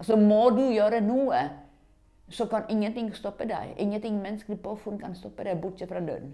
Altså må du gjøre noe, så kan ingenting stoppe deg. Ingenting menneskelig påfunn kan stoppe deg, bortsett fra døden.